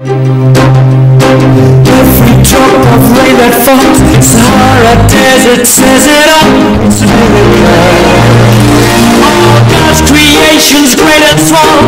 Every drop of rain that falls, Sahara Desert says it all. It's living. All God's creations, great and small,